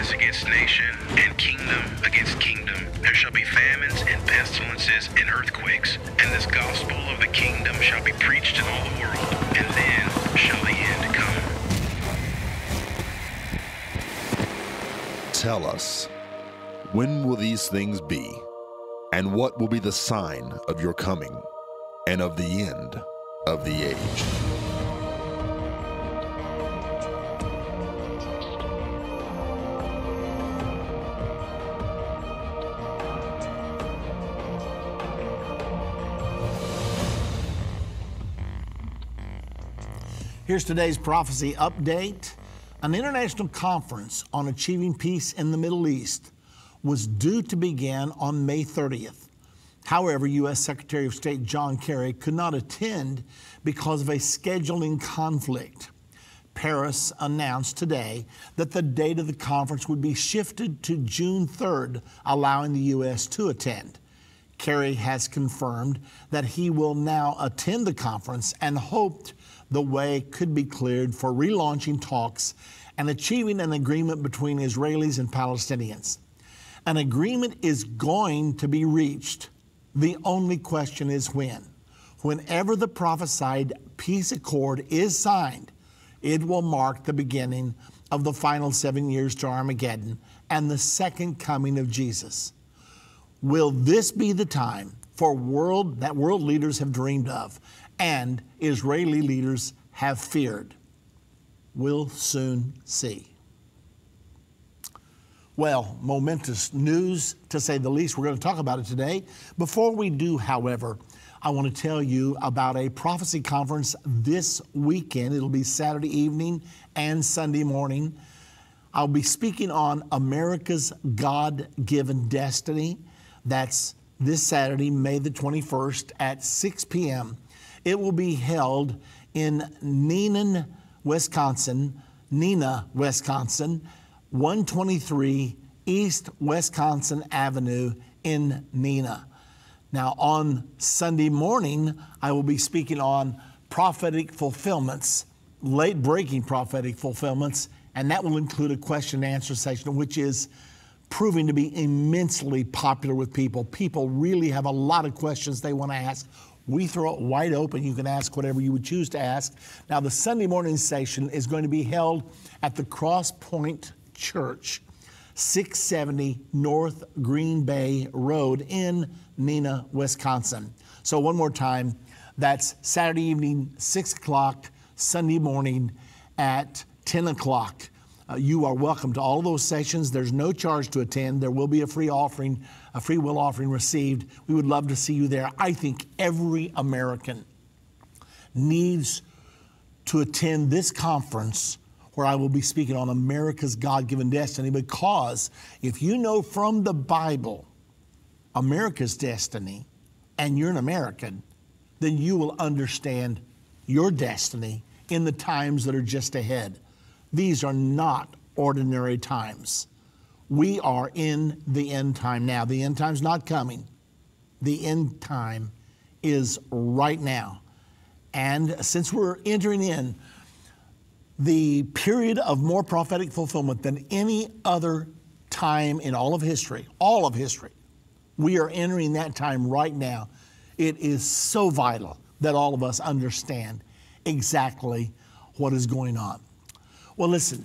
rise against nation, and kingdom against kingdom. There shall be famines and pestilences and earthquakes, and this gospel of the kingdom shall be preached in all the world, and then shall the end come. Tell us, when will these things be? And what will be the sign of your coming and of the end of the age? Here's today's prophecy update. An international conference on achieving peace in the Middle East was due to begin on May 30th. However, U.S. Secretary of State John Kerry could not attend because of a scheduling conflict. Paris announced today that the date of the conference would be shifted to June 3rd, allowing the U.S. to attend. Kerry has confirmed that he will now attend the conference and hoped the way could be cleared for relaunching talks and achieving an agreement between Israelis and Palestinians. An agreement is going to be reached. The only question is when. Whenever the prophesied peace accord is signed, it will mark the beginning of the final seven years to Armageddon and the second coming of Jesus. Will this be the time for world that world leaders have dreamed of and Israeli leaders have feared? We'll soon see. Well, momentous news to say the least. We're going to talk about it today. Before we do, however, I want to tell you about a prophecy conference this weekend. It'll be Saturday evening and Sunday morning. I'll be speaking on America's God given destiny. That's this Saturday, May the 21st at 6 p.m. It will be held in Neenah, Wisconsin, Neenah, Wisconsin, 123 East Wisconsin Avenue in Neenah. Now, on Sunday morning, I will be speaking on prophetic fulfillments, late breaking prophetic fulfillments, and that will include a question and answer session, which is proving to be immensely popular with people. People really have a lot of questions they want to ask. We throw it wide open. You can ask whatever you would choose to ask. Now, the Sunday morning session is going to be held at the Cross Point Church, 670 North Green Bay Road in Neenah, Wisconsin. So, one more time, that's Saturday evening, 6 o'clock, Sunday morning at 10 o'clock. Uh, you are welcome to all of those sessions. There's no charge to attend. There will be a free offering, a free will offering received. We would love to see you there. I think every American needs to attend this conference where I will be speaking on America's God given destiny because if you know from the Bible America's destiny and you're an American, then you will understand your destiny in the times that are just ahead. These are not ordinary times. We are in the end time now. The end time's not coming. The end time is right now. And since we're entering in the period of more prophetic fulfillment than any other time in all of history, all of history, we are entering that time right now. It is so vital that all of us understand exactly what is going on. Well, listen,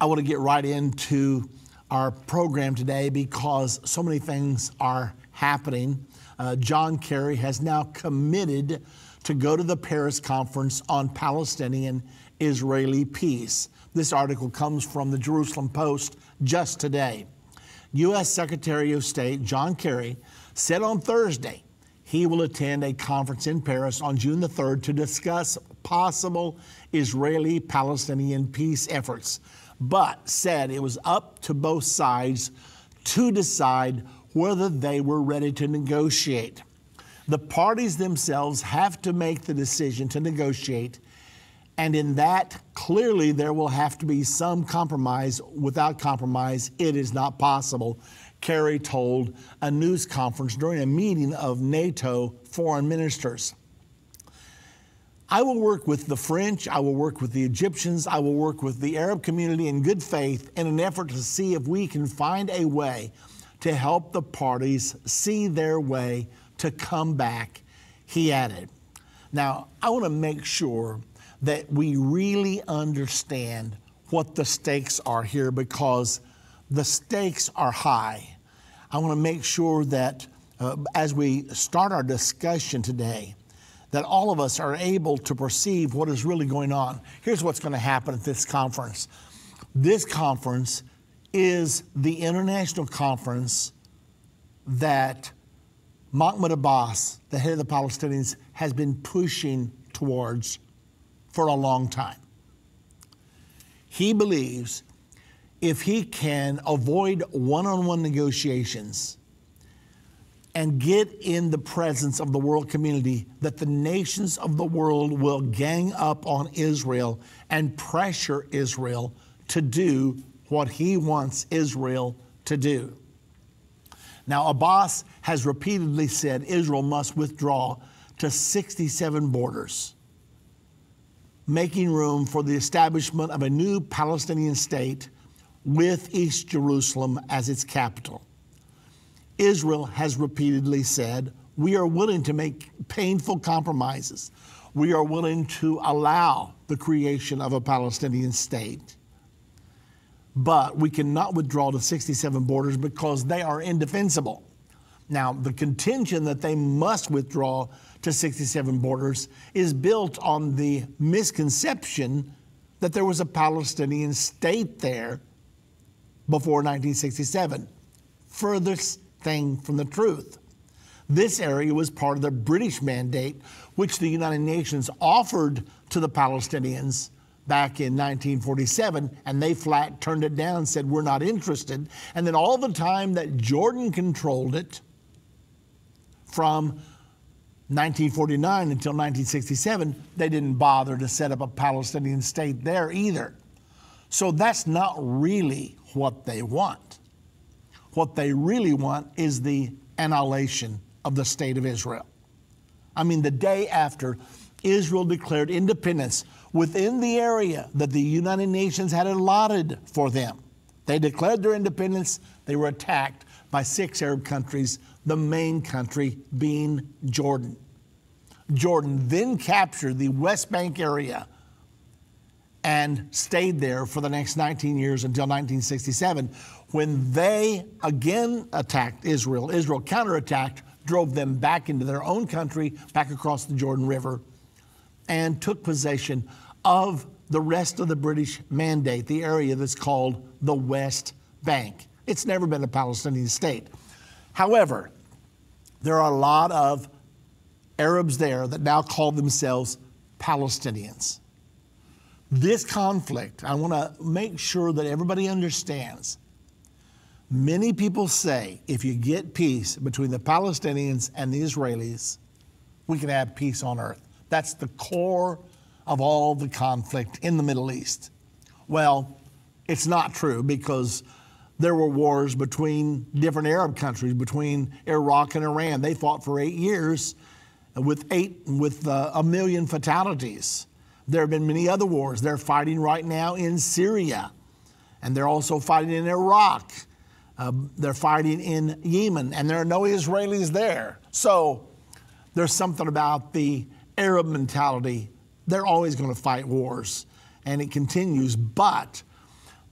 I want to get right into our program today because so many things are happening. Uh, John Kerry has now committed to go to the Paris conference on Palestinian Israeli peace. This article comes from the Jerusalem Post just today. U.S. Secretary of State John Kerry said on Thursday he will attend a conference in Paris on June the 3rd to discuss possible Israeli Palestinian peace efforts, but said it was up to both sides to decide whether they were ready to negotiate. The parties themselves have to make the decision to negotiate, and in that, clearly there will have to be some compromise. Without compromise, it is not possible. Kerry told a news conference during a meeting of NATO foreign ministers. I will work with the French, I will work with the Egyptians, I will work with the Arab community in good faith in an effort to see if we can find a way to help the parties see their way to come back, he added. Now, I want to make sure that we really understand what the stakes are here because the stakes are high. I want to make sure that uh, as we start our discussion today, that all of us are able to perceive what is really going on. Here's what's going to happen at this conference this conference is the international conference that Mahmoud Abbas, the head of the Palestinians, has been pushing towards for a long time. He believes if he can avoid one on one negotiations, and get in the presence of the world community that the nations of the world will gang up on Israel and pressure Israel to do what he wants Israel to do. Now, Abbas has repeatedly said Israel must withdraw to 67 borders, making room for the establishment of a new Palestinian state with East Jerusalem as its capital. Israel has repeatedly said, we are willing to make painful compromises. We are willing to allow the creation of a Palestinian state. But we cannot withdraw to 67 borders because they are indefensible. Now, the contention that they must withdraw to 67 borders is built on the misconception that there was a Palestinian state there before 1967. Furthest thing from the truth. This area was part of the British mandate, which the United Nations offered to the Palestinians back in 1947, and they flat turned it down said, We're not interested. And then all the time that Jordan controlled it, from 1949 until 1967, they didn't bother to set up a Palestinian state there either. So that's not really what they want. What they really want is the annihilation of the state of Israel. I mean, the day after Israel declared independence within the area that the United Nations had allotted for them, they declared their independence. They were attacked by six Arab countries, the main country being Jordan. Jordan then captured the West Bank area and stayed there for the next 19 years until 1967 when they again attacked Israel. Israel counterattacked, drove them back into their own country, back across the Jordan River, and took possession of the rest of the British mandate, the area that's called the West Bank. It's never been a Palestinian state. However, there are a lot of Arabs there that now call themselves Palestinians. This conflict, I want to make sure that everybody understands. Many people say if you get peace between the Palestinians and the Israelis, we can have peace on earth. That's the core of all the conflict in the Middle East. Well, it's not true because there were wars between different Arab countries, between Iraq and Iran. They fought for eight years with eight with uh, a million fatalities. There have been many other wars. They're fighting right now in Syria, and they're also fighting in Iraq. Uh, they're fighting in Yemen, and there are no Israelis there. So there's something about the Arab mentality. They're always going to fight wars, and it continues. But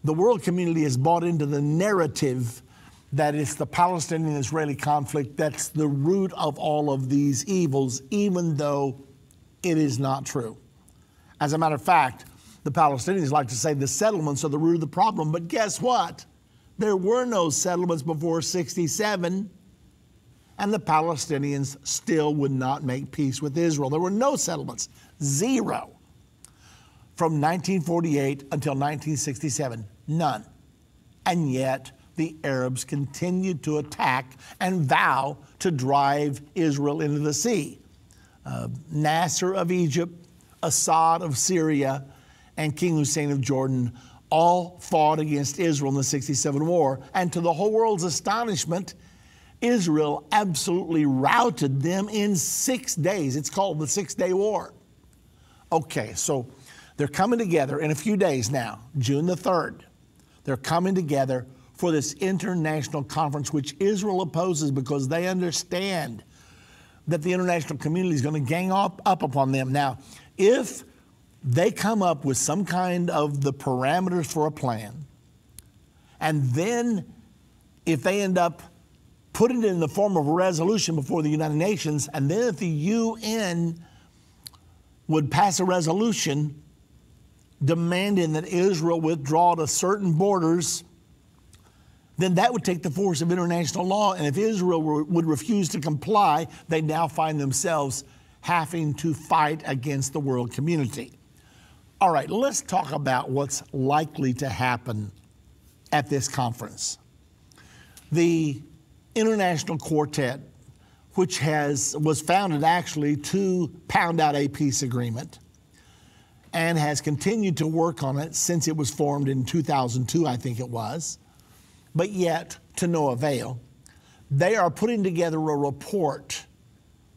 the world community has bought into the narrative that it's the Palestinian Israeli conflict that's the root of all of these evils, even though it is not true. As a matter of fact, the Palestinians like to say the settlements are the root of the problem, but guess what? There were no settlements before 67, and the Palestinians still would not make peace with Israel. There were no settlements, zero. From 1948 until 1967, none. And yet, the Arabs continued to attack and vow to drive Israel into the sea. Uh, Nasser of Egypt Assad of Syria, and King Hussein of Jordan all fought against Israel in the 67 war. And to the whole world's astonishment, Israel absolutely routed them in six days. It's called the Six Day War. Okay, so they're coming together in a few days now, June the 3rd. They're coming together for this international conference, which Israel opposes because they understand that the international community is going to gang up, up upon them. Now, if they come up with some kind of the parameters for a plan, and then if they end up putting it in the form of a resolution before the United Nations, and then if the UN would pass a resolution demanding that Israel withdraw to certain borders, then that would take the force of international law. And if Israel were, would refuse to comply, they now find themselves having to fight against the world community. All right, let's talk about what's likely to happen at this conference. The International Quartet, which has was founded actually to pound out a peace agreement and has continued to work on it since it was formed in 2002, I think it was, but yet to no avail. They are putting together a report,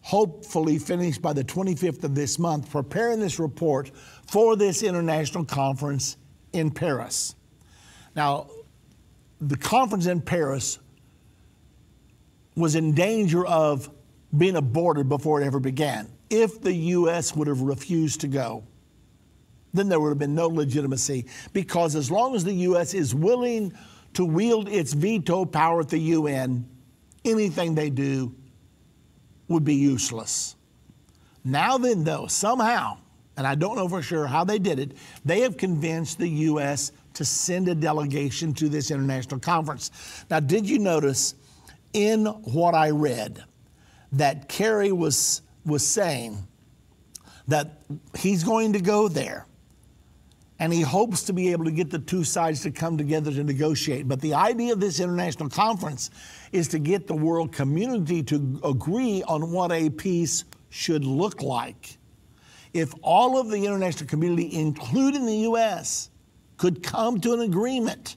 hopefully finished by the 25th of this month, preparing this report for this international conference in Paris. Now, the conference in Paris was in danger of being aborted before it ever began. If the U.S. would have refused to go, then there would have been no legitimacy because as long as the U.S. is willing to wield its veto power at the UN, anything they do would be useless. Now, then, though, somehow, and I don't know for sure how they did it, they have convinced the U.S. to send a delegation to this international conference. Now, did you notice in what I read that Kerry was, was saying that he's going to go there and he hopes to be able to get the two sides to come together to negotiate. But the idea of this international conference is to get the world community to agree on what a peace should look like. If all of the international community, including the U.S., could come to an agreement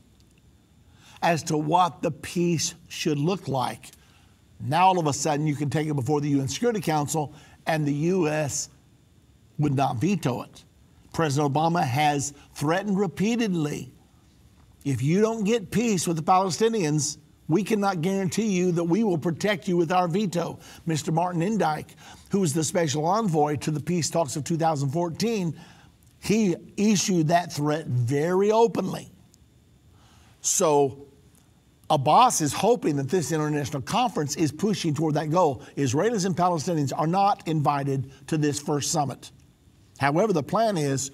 as to what the peace should look like, now all of a sudden you can take it before the UN Security Council and the U.S. would not veto it. President Obama has threatened repeatedly if you don't get peace with the Palestinians, we cannot guarantee you that we will protect you with our veto. Mr. Martin Indyk, who was the special envoy to the peace talks of 2014, he issued that threat very openly. So Abbas is hoping that this international conference is pushing toward that goal. Israelis and Palestinians are not invited to this first summit. However, the plan is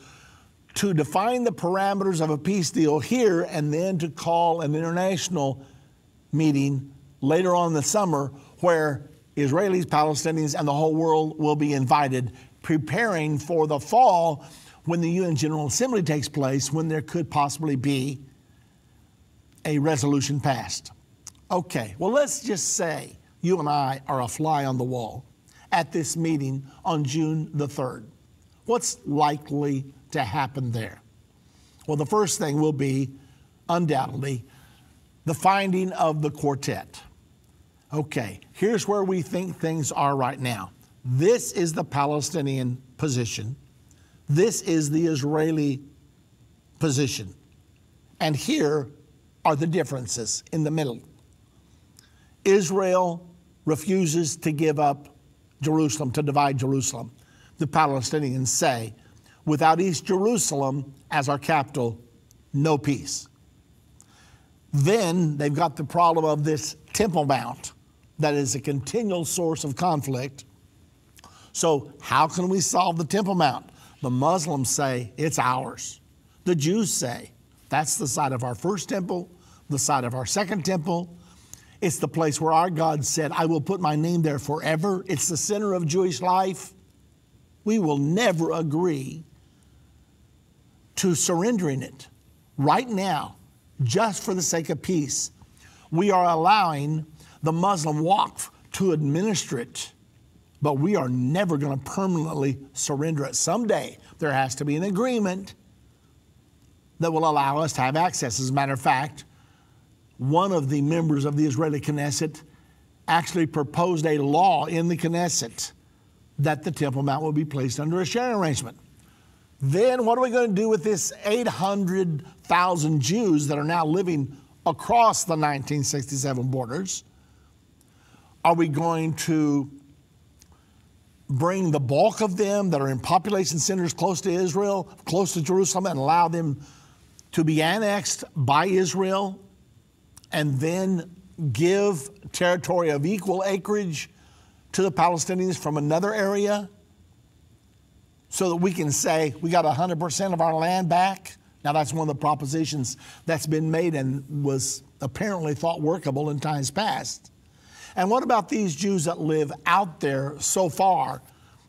to define the parameters of a peace deal here and then to call an international meeting later on in the summer where Israelis, Palestinians, and the whole world will be invited, preparing for the fall when the UN General Assembly takes place, when there could possibly be a resolution passed. Okay, well, let's just say you and I are a fly on the wall at this meeting on June the 3rd. What's likely to happen there? Well, the first thing will be undoubtedly the finding of the quartet. Okay, here's where we think things are right now. This is the Palestinian position. This is the Israeli position. And here are the differences in the middle. Israel refuses to give up Jerusalem, to divide Jerusalem the Palestinians say, without East Jerusalem as our capital, no peace. Then they've got the problem of this Temple Mount that is a continual source of conflict. So, how can we solve the Temple Mount? The Muslims say it's ours. The Jews say that's the site of our first temple, the site of our second temple. It's the place where our God said, I will put my name there forever. It's the center of Jewish life we will never agree to surrendering it right now, just for the sake of peace. We are allowing the Muslim Waqf to administer it, but we are never going to permanently surrender it. Someday there has to be an agreement that will allow us to have access. As a matter of fact, one of the members of the Israeli Knesset actually proposed a law in the Knesset that the Temple Mount will be placed under a sharing arrangement. Then what are we going to do with this 800,000 Jews that are now living across the 1967 borders? Are we going to bring the bulk of them that are in population centers close to Israel, close to Jerusalem, and allow them to be annexed by Israel and then give territory of equal acreage to the Palestinians from another area so that we can say we got 100% of our land back? Now, that's one of the propositions that's been made and was apparently thought workable in times past. And what about these Jews that live out there so far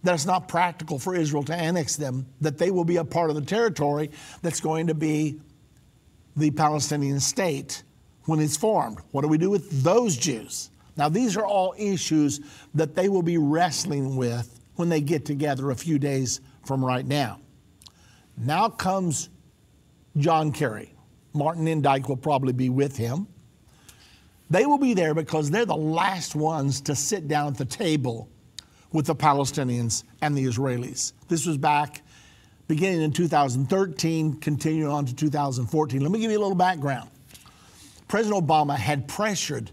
that it's not practical for Israel to annex them, that they will be a part of the territory that's going to be the Palestinian state when it's formed? What do we do with those Jews? Now, these are all issues that they will be wrestling with when they get together a few days from right now. Now comes John Kerry. Martin Indyk will probably be with him. They will be there because they're the last ones to sit down at the table with the Palestinians and the Israelis. This was back beginning in 2013, continuing on to 2014. Let me give you a little background. President Obama had pressured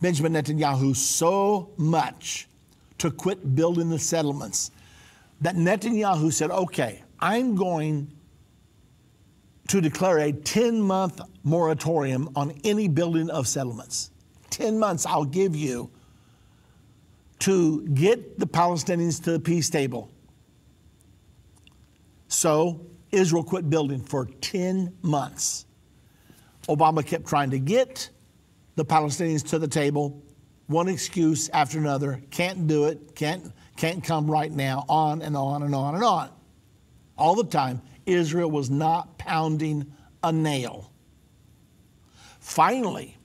Benjamin Netanyahu so much to quit building the settlements that Netanyahu said, okay, I'm going to declare a 10 month moratorium on any building of settlements. 10 months I'll give you to get the Palestinians to the peace table. So Israel quit building for 10 months. Obama kept trying to get the Palestinians to the table, one excuse after another, can't do it, can't, can't come right now, on and on and on and on. All the time, Israel was not pounding a nail. Finally,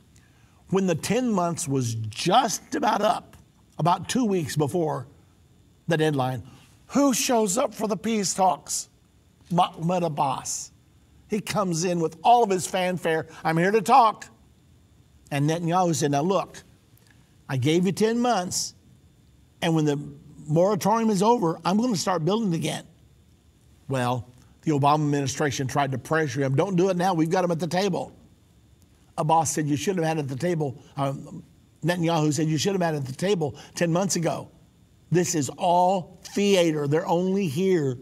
when the 10 months was just about up, about two weeks before the deadline, who shows up for the peace talks? Mahmoud Abbas. He comes in with all of his fanfare. I'm here to talk. And Netanyahu said, Now look, I gave you 10 months, and when the moratorium is over, I'm going to start building again. Well, the Obama administration tried to pressure him. Don't do it now. We've got him at the table. Abbas said, You should have had at the table. Um, Netanyahu said, You should have had at the table 10 months ago. This is all theater. They're only here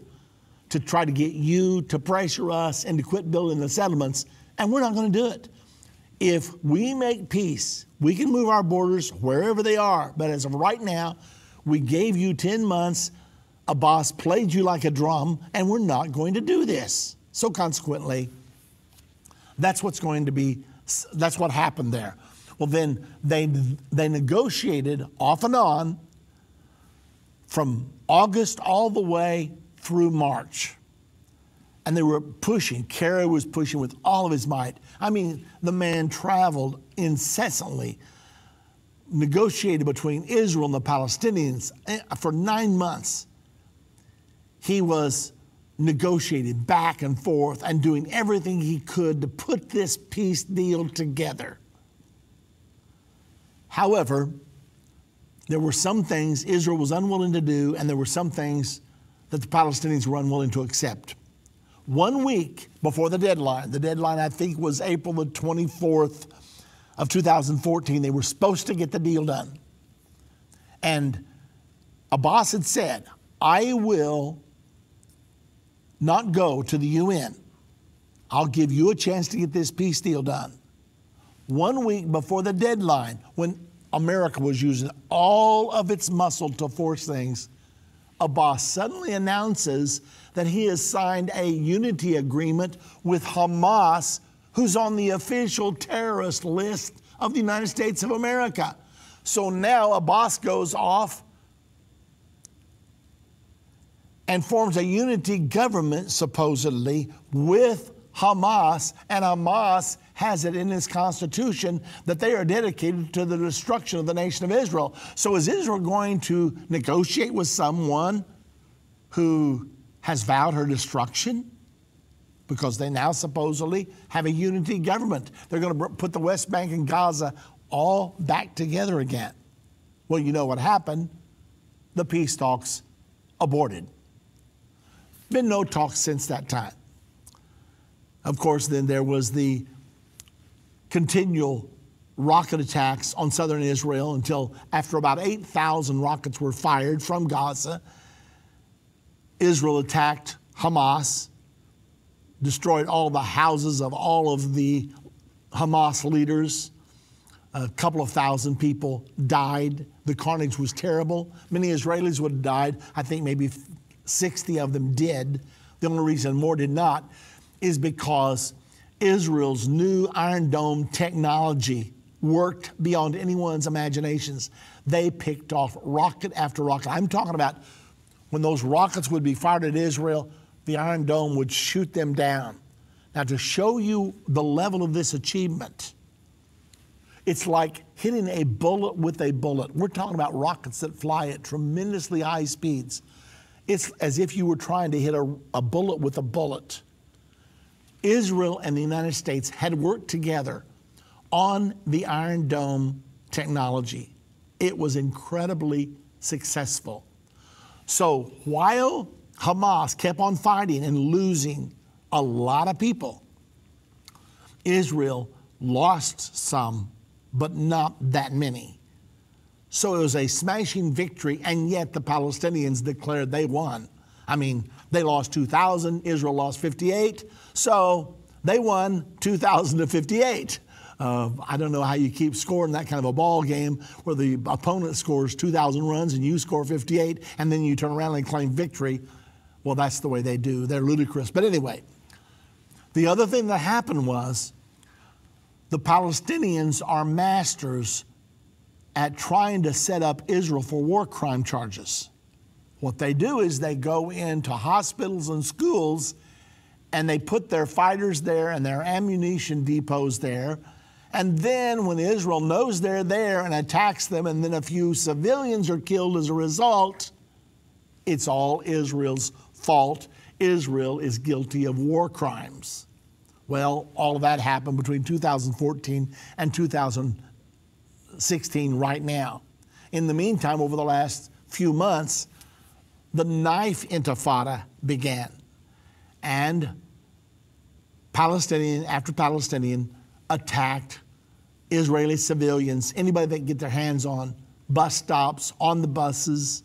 to try to get you to pressure us and to quit building the settlements, and we're not going to do it. If we make peace, we can move our borders wherever they are. But as of right now, we gave you 10 months. Abbas played you like a drum, and we're not going to do this. So consequently, that's what's going to be, that's what happened there. Well, then they, they negotiated off and on from August all the way through March. And they were pushing. Kerry was pushing with all of his might. I mean, the man traveled incessantly, negotiated between Israel and the Palestinians eh, for nine months. He was negotiating back and forth and doing everything he could to put this peace deal together. However, there were some things Israel was unwilling to do, and there were some things that the Palestinians were unwilling to accept. One week before the deadline, the deadline I think was April the 24th of 2014, they were supposed to get the deal done. And Abbas had said, I will not go to the UN. I'll give you a chance to get this peace deal done. One week before the deadline, when America was using all of its muscle to force things, Abbas suddenly announces that he has signed a unity agreement with Hamas, who's on the official terrorist list of the United States of America. So now Abbas goes off and forms a unity government, supposedly, with Hamas, and Hamas has it in its constitution that they are dedicated to the destruction of the nation of Israel. So is Israel going to negotiate with someone who has vowed her destruction? Because they now supposedly have a unity government. They're going to put the West Bank and Gaza all back together again. Well, you know what happened? The peace talks aborted. Been no talks since that time. Of course, then there was the continual rocket attacks on southern Israel until after about 8,000 rockets were fired from Gaza, Israel attacked Hamas, destroyed all the houses of all of the Hamas leaders. A couple of thousand people died. The carnage was terrible. Many Israelis would have died. I think maybe 60 of them did. The only reason more did not is because Israel's new Iron Dome technology worked beyond anyone's imaginations. They picked off rocket after rocket. I'm talking about when those rockets would be fired at Israel, the Iron Dome would shoot them down. Now, to show you the level of this achievement, it's like hitting a bullet with a bullet. We're talking about rockets that fly at tremendously high speeds. It's as if you were trying to hit a, a bullet with a bullet. Israel and the United States had worked together on the Iron Dome technology. It was incredibly successful. So while Hamas kept on fighting and losing a lot of people, Israel lost some, but not that many. So it was a smashing victory, and yet the Palestinians declared they won. I mean, they lost 2,000, Israel lost 58, so they won 2,000 to 58. Uh, I don't know how you keep scoring that kind of a ball game where the opponent scores 2,000 runs and you score 58, and then you turn around and claim victory. Well, that's the way they do. They're ludicrous. But anyway, the other thing that happened was the Palestinians are masters at trying to set up Israel for war crime charges. What they do is they go into hospitals and schools and they put their fighters there and their ammunition depots there and then when Israel knows they're there and attacks them, and then a few civilians are killed as a result, it's all Israel's fault. Israel is guilty of war crimes. Well, all of that happened between 2014 and 2016 right now. In the meantime, over the last few months, the knife intifada began. And Palestinian after Palestinian attacked Israeli civilians, anybody that can get their hands on, bus stops, on the buses,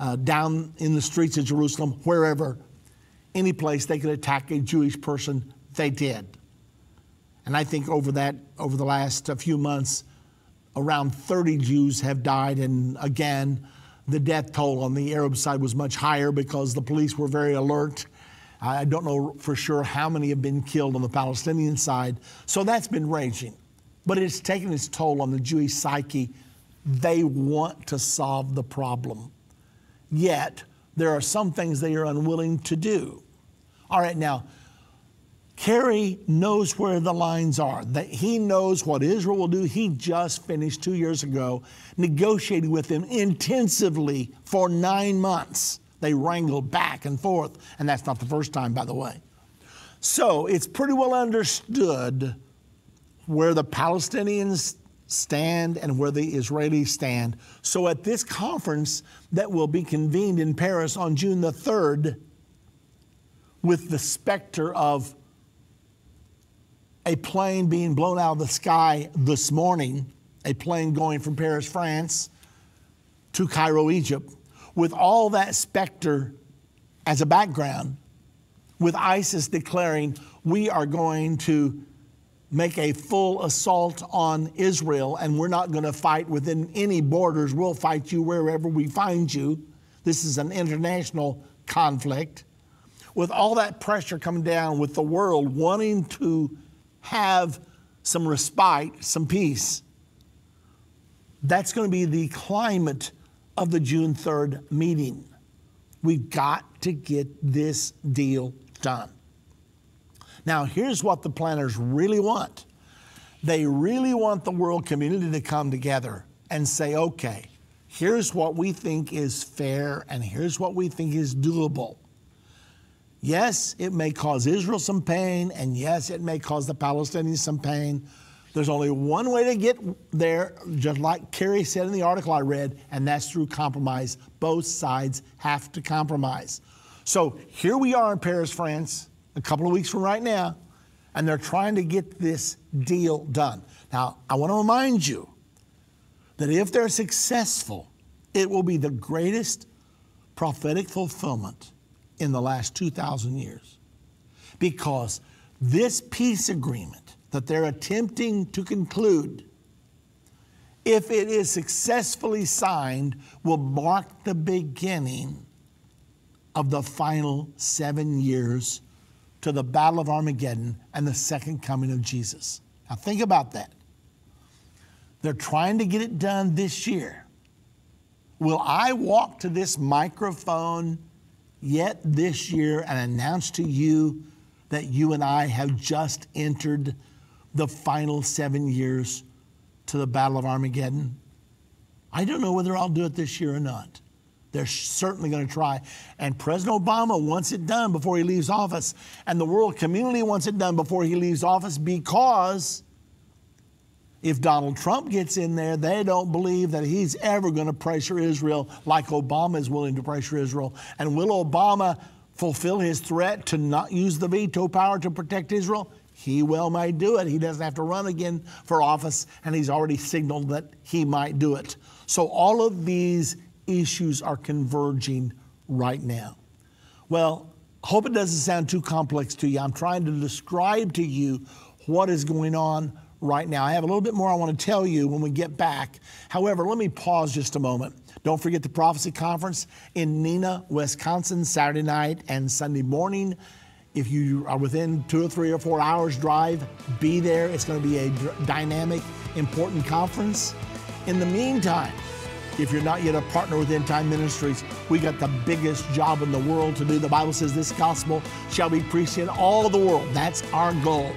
uh, down in the streets of Jerusalem, wherever, any place they could attack a Jewish person, they did. And I think over that, over the last uh, few months, around 30 Jews have died. And again, the death toll on the Arab side was much higher because the police were very alert. I don't know for sure how many have been killed on the Palestinian side. So that's been raging but it's taken its toll on the Jewish psyche. They want to solve the problem. Yet, there are some things they are unwilling to do. All right, now, Kerry knows where the lines are. That he knows what Israel will do. He just finished two years ago negotiating with them intensively for nine months. They wrangled back and forth, and that's not the first time, by the way. So it's pretty well understood where the Palestinians stand and where the Israelis stand. So at this conference that will be convened in Paris on June the 3rd, with the specter of a plane being blown out of the sky this morning, a plane going from Paris, France to Cairo, Egypt, with all that specter as a background, with ISIS declaring, we are going to make a full assault on Israel, and we're not going to fight within any borders. We'll fight you wherever we find you. This is an international conflict. With all that pressure coming down, with the world wanting to have some respite, some peace, that's going to be the climate of the June 3rd meeting. We've got to get this deal done. Now, here's what the planners really want they really want the world community to come together and say, okay, here's what we think is fair and here's what we think is doable. Yes, it may cause Israel some pain, and yes, it may cause the Palestinians some pain. There's only one way to get there, just like Kerry said in the article I read, and that's through compromise. Both sides have to compromise. So here we are in Paris, France, a couple of weeks from right now, and they're trying to get this deal done. Now, I want to remind you that if they're successful, it will be the greatest prophetic fulfillment in the last 2,000 years. Because this peace agreement that they're attempting to conclude, if it is successfully signed, will mark the beginning of the final seven years to the Battle of Armageddon and the second coming of Jesus. Now, think about that. They're trying to get it done this year. Will I walk to this microphone yet this year and announce to you that you and I have just entered the final seven years to the Battle of Armageddon? I don't know whether I'll do it this year or not. They're certainly going to try. And President Obama wants it done before he leaves office. And the world community wants it done before he leaves office because if Donald Trump gets in there, they don't believe that he's ever going to pressure Israel like Obama is willing to pressure Israel. And will Obama fulfill his threat to not use the veto power to protect Israel? He well might do it. He doesn't have to run again for office, and he's already signaled that he might do it. So all of these issues are converging right now. Well, hope it doesn't sound too complex to you. I'm trying to describe to you what is going on right now. I have a little bit more I want to tell you when we get back. However, let me pause just a moment. Don't forget the Prophecy Conference in Neenah, Wisconsin, Saturday night and Sunday morning. If you are within two or three or four hours drive, be there. It's going to be a dynamic, important conference. In the meantime, if you're not yet a partner with End Time Ministries, we got the biggest job in the world to do. The Bible says this gospel shall be preached in all the world. That's our goal.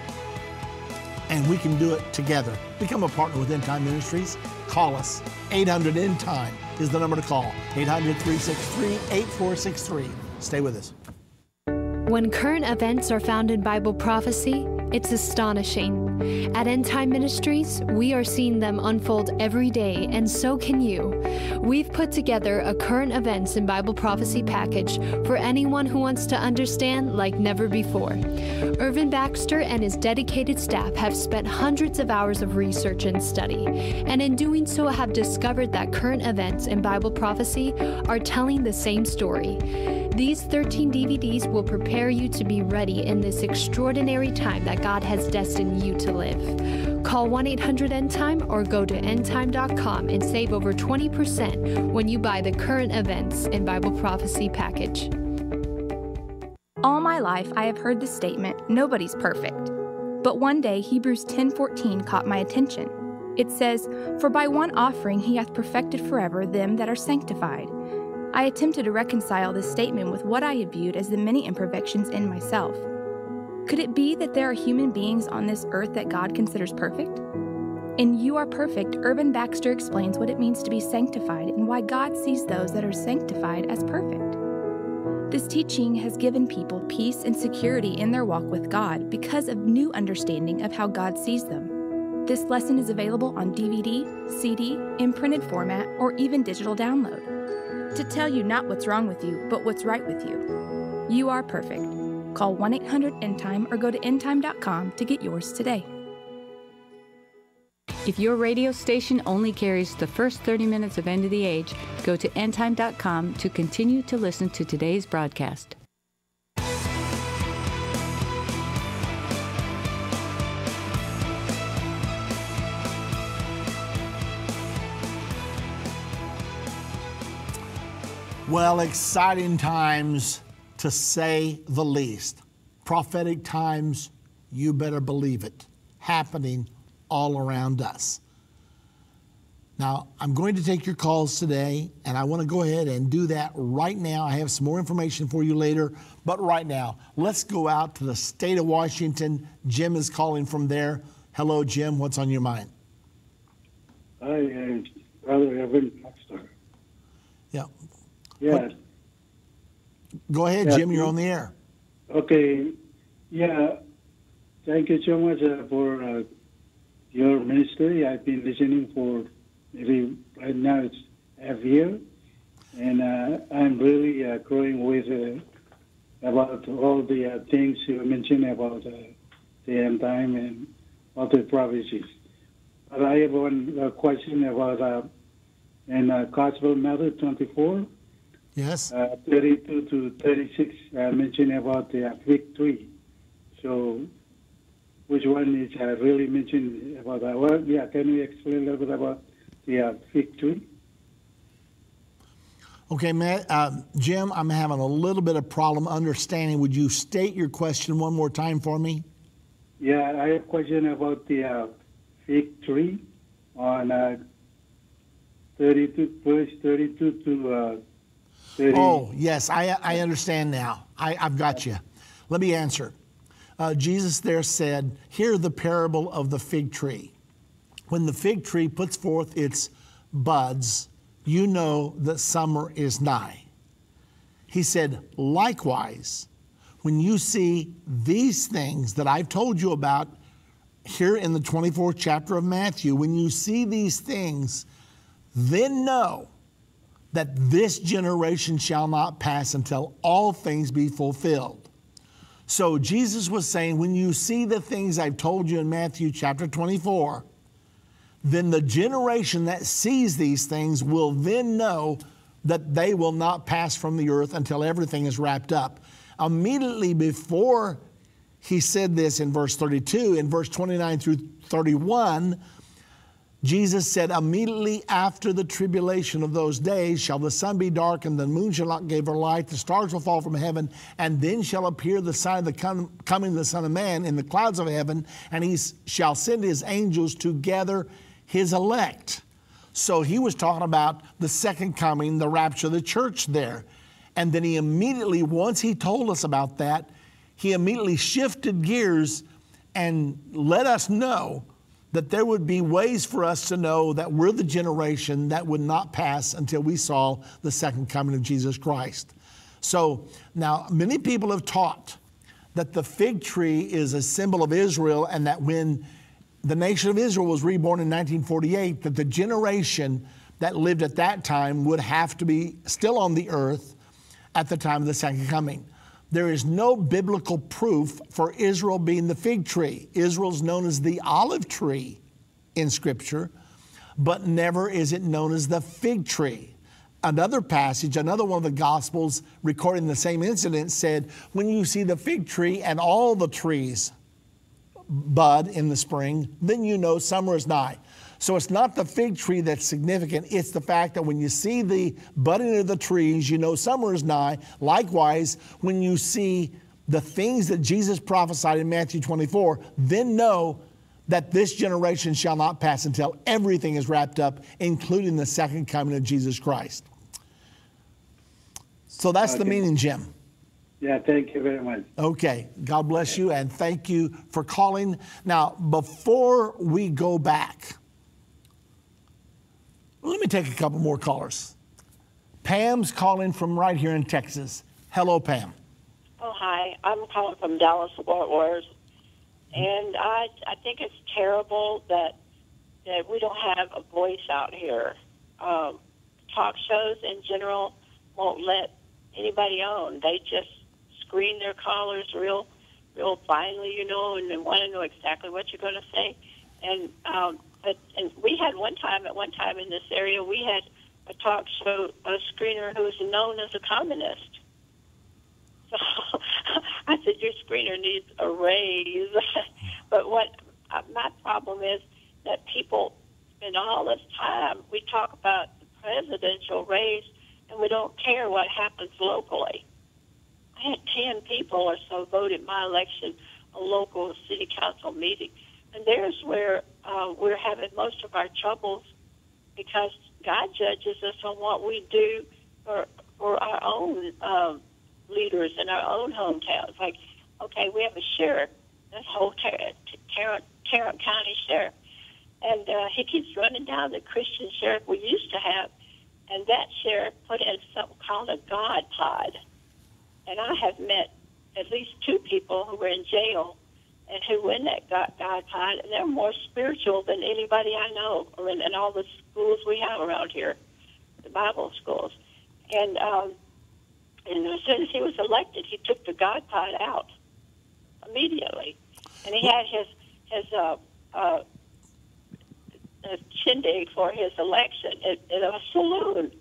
And we can do it together. Become a partner with End Time Ministries. Call us. 800 End Time is the number to call. 800 363 8463. Stay with us. When current events are found in Bible prophecy, it's astonishing. At End Time Ministries, we are seeing them unfold every day, and so can you. We've put together a current events and Bible prophecy package for anyone who wants to understand like never before. Irvin Baxter and his dedicated staff have spent hundreds of hours of research and study, and in doing so have discovered that current events and Bible prophecy are telling the same story. These 13 DVDs will prepare you to be ready in this extraordinary time that God has destined you to live. Call 1 800 End Time or go to endtime.com and save over 20% when you buy the current events and Bible prophecy package. All my life I have heard the statement, nobody's perfect. But one day Hebrews 10:14 caught my attention. It says, "For by one offering he hath perfected forever them that are sanctified." I attempted to reconcile this statement with what I had viewed as the many imperfections in myself. Could it be that there are human beings on this earth that God considers perfect? In You Are Perfect, Irvin Baxter explains what it means to be sanctified and why God sees those that are sanctified as perfect. This teaching has given people peace and security in their walk with God because of new understanding of how God sees them. This lesson is available on DVD, CD, imprinted format, or even digital download to tell you not what's wrong with you, but what's right with you. You are perfect. Call 1 800 End Time or go to endtime.com to get yours today. If your radio station only carries the first 30 minutes of End of the Age, go to endtime.com to continue to listen to today's broadcast. Well, exciting times to say the least. Prophetic times, you better believe it, happening all around us. Now, I'm going to take your calls today, and I want to go ahead and do that right now. I have some more information for you later, but right now, let's go out to the state of Washington. Jim is calling from there. Hello, Jim. What's on your mind? Hi, uh, Brother Evan Baxter. Yeah. Yes. Go ahead. Jim. You're on the air. Okay. Yeah. Thank you so much uh, for uh, your ministry. I've been listening for maybe right now it's half year, and uh, I'm really uh, growing with uh, about all the uh, things you mentioned about uh, the end time and other prophecies. But I have one uh, question about uh, in uh, Gospel Matthew 24, Yes. uh, 32 to 36, uh, mentioned about the uh, fig tree. So, which one is uh, really mentioned about that? Well, yeah, can you explain a little bit about the uh, fig tree? Okay, Matt, uh, Jim, I'm having a little bit of problem understanding. Would you state your question one more time for me? Yeah, I have a question about the uh, fig tree on uh, 32, verse 32 to 30. Oh, yes, I, I understand now. I, I've got you. Let me answer. Uh, Jesus there said, Hear the parable of the fig tree. When the fig tree puts forth its buds, you know that summer is nigh. He said, Likewise, when you see these things that I've told you about here in the 24th chapter of Matthew, when you see these things, then know that this generation shall not pass until all things be fulfilled. So Jesus was saying, when you see the things I've told you in Matthew chapter 24, then the generation that sees these things will then know that they will not pass from the earth until everything is wrapped up. Immediately before he said this in verse 32, in verse 29 through 31, Jesus said, Immediately after the tribulation of those days shall the sun be darkened, and the moon shall not give her light, the stars will fall from heaven, and then shall appear the sign of the com- coming of the Son of Man in the clouds of heaven, and he shall send his angels to gather his elect. So he was talking about the second coming, the rapture of the church there. And then he immediately, once he told us about that, he immediately shifted gears and let us know that there would be ways for us to know that we're the generation that would not pass until we saw the second coming of Jesus Christ. So now, many people have taught that the fig tree is a symbol of Israel and that when the nation of Israel was reborn in 1948, that the generation that lived at that time would have to be still on the earth at the time of the second coming. There is no biblical proof for Israel being the fig tree. Israel's known as the olive tree in Scripture, but never is it known as the fig tree. Another passage, another one of the Gospels recording the same incident said, When you see the fig tree and all the trees bud in the spring, then you know summer is nigh. So it's not the fig tree that's significant, it's the fact that when you see the budding of the trees, you know summer is nigh. Likewise, when you see the things that Jesus prophesied in Matthew 24, then know that this generation shall not pass until everything is wrapped up, including the second coming of Jesus Christ. So that's the meaning, Jim. Yeah, thank you very much. Okay, God bless you and thank you for calling. Now, before we go back, let me take a couple more callers. Pam's calling from right here in Texas. Hello, Pam. Oh, hi. I'm calling from Dallas, Fort Worth, and I I think it's terrible that that we don't have a voice out here. Um, talk shows in general won't let anybody on. They just screen their callers real real finely, you know, and they want to know exactly what you're going to say. And um, but and we had one time at one time in this area we had a talk show a screener who was known as a communist. So I said, your screener needs a raise. but what uh, my problem is that people spend all this time. We talk about the presidential race, and we don't care what happens locally. I had ten people or so vote in my election, a local city council meeting, and there's where uh, we're having most of our troubles because God judges us on what we do for for our own um, leaders in our own hometowns. Like, okay, we have a sheriff, this whole Tarrant, Tarrant, Tarrant County sheriff, and uh, he keeps running down the Christian sheriff we used to have, and that sheriff put in something called a God pod. And I have met at least two people who were in jail and who in that God, God pod, and they're more spiritual than anybody I know, or in, in all the schools we have around here, the Bible schools. And um, And as soon as he was elected, he took the God pod out immediately, and he had his his uh, uh, a shindig for his election at, at a saloon.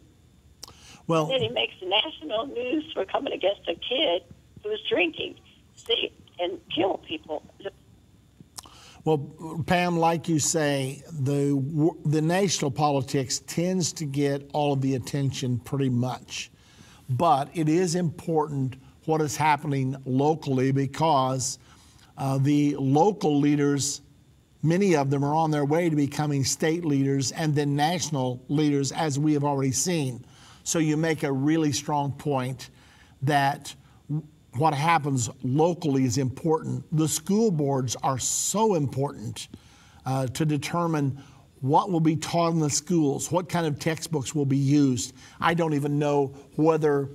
Well, then he makes national news for coming against a kid who's drinking, see, and kill people. Well, Pam, like you say, the the national politics tends to get all of the attention pretty much, but it is important what is happening locally because uh, the local leaders, many of them are on their way to becoming state leaders and then national leaders, as we have already seen. So you make a really strong point that what happens locally is important. The school boards are so important uh, to determine what will be taught in the schools, what kind of textbooks will be used. I don't even know whether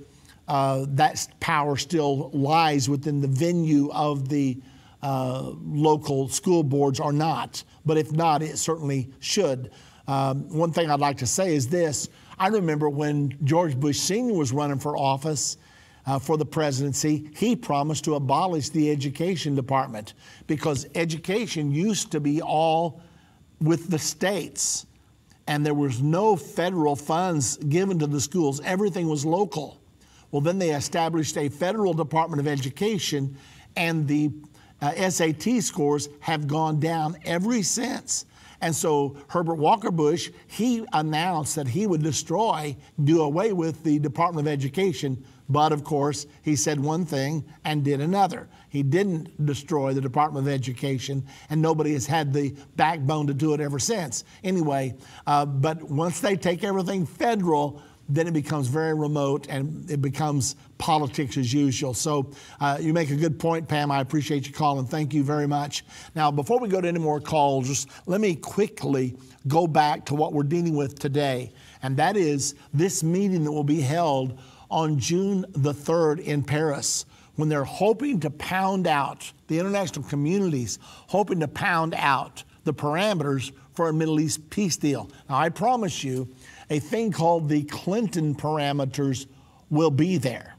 uh, that power still lies within the venue of the uh, local school boards or not. But if not, it certainly should. Um, one thing I'd like to say is this I remember when George Bush Sr. was running for office uh, for the presidency, he promised to abolish the education department because education used to be all with the states and there was no federal funds given to the schools. Everything was local. Well, then they established a federal Department of Education, and the uh, SAT scores have gone down ever since. And so Herbert Walker Bush, he announced that he would destroy, do away with the Department of Education but of course, he said one thing and did another. He didn't destroy the Department of Education, and nobody has had the backbone to do it ever since. Anyway, uh, but once they take everything federal, then it becomes very remote and it becomes politics as usual. So uh, you make a good point, Pam. I appreciate your call and Thank you very much. Now, before we go to any more calls, just let me quickly go back to what we're dealing with today, and that is this meeting that will be held on June the 3rd in Paris when they're hoping to pound out, the international communities hoping to pound out the parameters for a Middle East peace deal. Now, I promise you, a thing called the Clinton parameters will be there.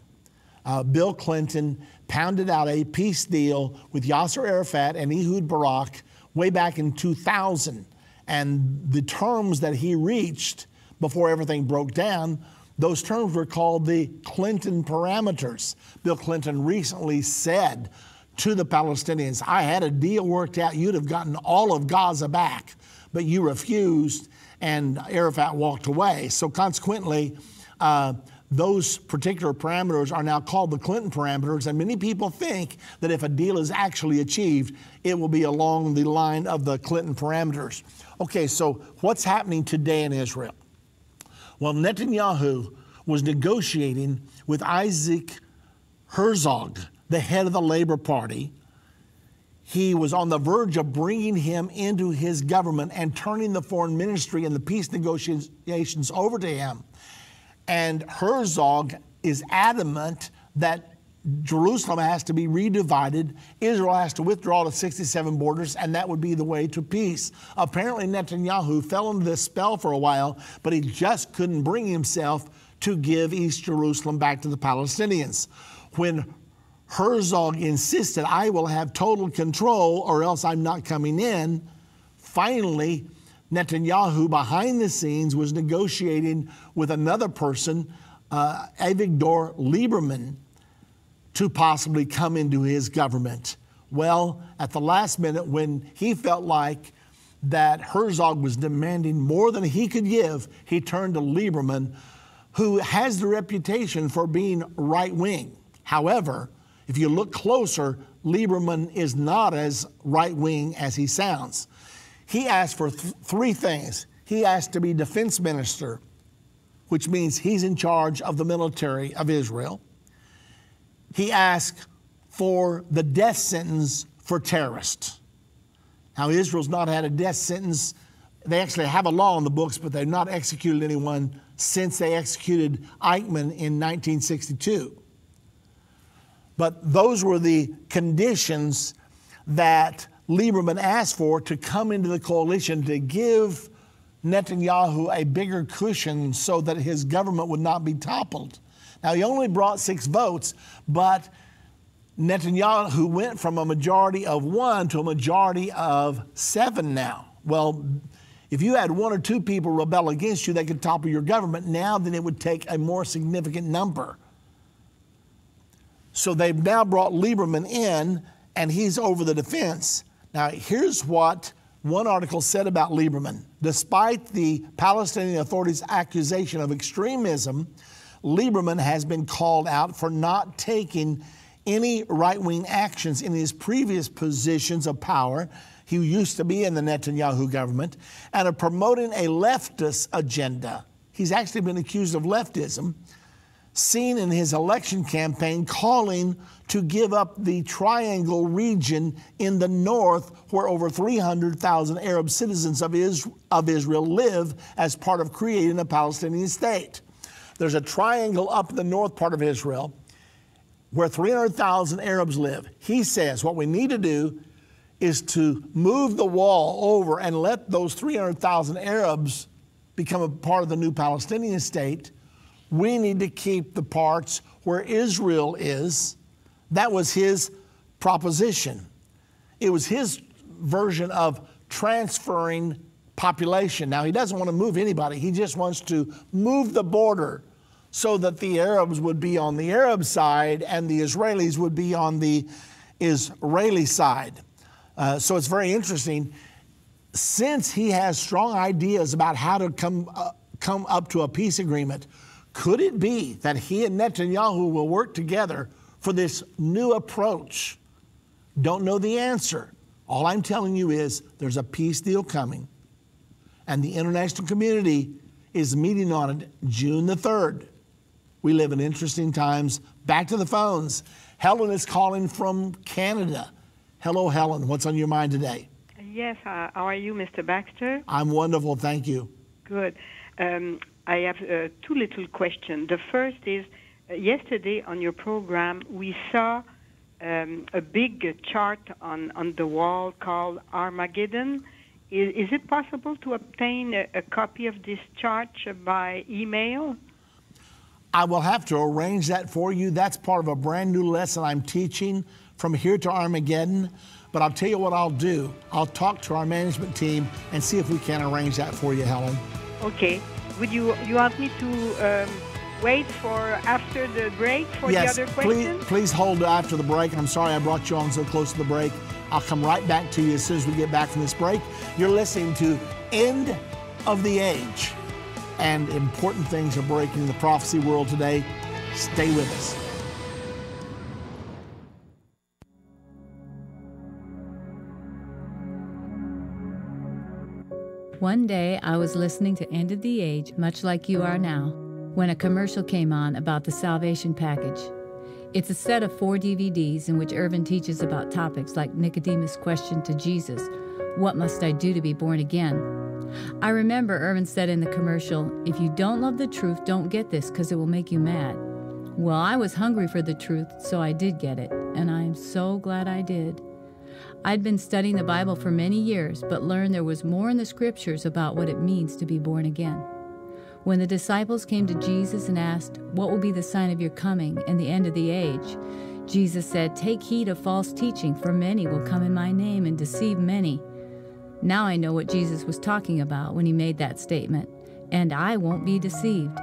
Uh, Bill Clinton pounded out a peace deal with Yasser Arafat and Ehud Barak way back in 2000. And the terms that he reached before everything broke down those terms were called the Clinton parameters. Bill Clinton recently said to the Palestinians, I had a deal worked out, you'd have gotten all of Gaza back, but you refused, and Arafat walked away. So consequently, uh, those particular parameters are now called the Clinton parameters, and many people think that if a deal is actually achieved, it will be along the line of the Clinton parameters. Okay, so what's happening today in Israel? Well, Netanyahu was negotiating with Isaac Herzog, the head of the Labor Party. He was on the verge of bringing him into his government and turning the foreign ministry and the peace negotiations over to him. And Herzog is adamant that Jerusalem has to be redivided. Israel has to withdraw to 67 borders, and that would be the way to peace. Apparently, Netanyahu fell into this spell for a while, but he just couldn't bring himself to give East Jerusalem back to the Palestinians. When Herzog insisted, I will have total control or else I'm not coming in, finally, Netanyahu, behind the scenes, was negotiating with another person, uh, Avigdor Lieberman to possibly come into his government. Well, at the last minute, when he felt like that Herzog was demanding more than he could give, he turned to Lieberman, who has the reputation for being right wing. However, if you look closer, Lieberman is not as right wing as he sounds. He asked for th- three things. He asked to be defense minister, which means he's in charge of the military of Israel he asked for the death sentence for terrorists. Now, Israel's not had a death sentence. They actually have a law in the books, but they've not executed anyone since they executed Eichmann in 1962. But those were the conditions that Lieberman asked for to come into the coalition to give Netanyahu a bigger cushion so that his government would not be toppled. Now, he only brought six votes, but Netanyahu who went from a majority of one to a majority of seven now. Well, if you had one or two people rebel against you, they could topple your government. Now, then it would take a more significant number. So they've now brought Lieberman in, and he's over the defense. Now, here's what one article said about Lieberman. Despite the Palestinian Authority's accusation of extremism, Lieberman has been called out for not taking any right wing actions in his previous positions of power. He used to be in the Netanyahu government, and of promoting a leftist agenda. He's actually been accused of leftism seen in his election campaign calling to give up the triangle region in the north where over 300,000 Arab citizens of, Israel live as part of creating a Palestinian state. There's a triangle up in the north part of Israel where 300,000 Arabs live. He says what we need to do is to move the wall over and let those 300,000 Arabs become a part of the new Palestinian state we need to keep the parts where Israel is. That was his proposition. It was his version of transferring population. Now, he doesn't want to move anybody, he just wants to move the border so that the Arabs would be on the Arab side and the Israelis would be on the Israeli side. Uh, so it's very interesting. Since he has strong ideas about how to come, uh, come up to a peace agreement, could it be that he and Netanyahu will work together for this new approach? Don't know the answer. All I'm telling you is there's a peace deal coming, and the international community is meeting on it June the 3rd. We live in interesting times. Back to the phones. Helen is calling from Canada. Hello, Helen. What's on your mind today? Yes. Uh, how are you, Mr. Baxter? I'm wonderful. Thank you. Good. Um, I have uh, two little questions. The first is uh, yesterday on your program, we saw um, a big chart on, on the wall called Armageddon. Is, is it possible to obtain a, a copy of this chart by email? I will have to arrange that for you. That's part of a brand new lesson I'm teaching from here to Armageddon. But I'll tell you what I'll do. I'll talk to our management team and see if we can arrange that for you, Helen. Okay would you you want me to um, wait for after the break for yes, the other question? Please, please hold after the break. I'm sorry I brought you on so close to the break. I'll come right back to you as soon as we get back from this break. You're listening to End of the Age, and important things are breaking in the prophecy world today. Stay with us. One day I was listening to End of the Age, much like you are now, when a commercial came on about the Salvation Package. It's a set of four DVDs in which Irvin teaches about topics like Nicodemus' question to Jesus What must I do to be born again? I remember Irvin said in the commercial, If you don't love the truth, don't get this because it will make you mad. Well, I was hungry for the truth, so I did get it, and I am so glad I did. I'd been studying the Bible for many years, but learned there was more in the scriptures about what it means to be born again. When the disciples came to Jesus and asked, What will be the sign of your coming and the end of the age? Jesus said, Take heed of false teaching, for many will come in my name and deceive many. Now I know what Jesus was talking about when he made that statement, and I won't be deceived.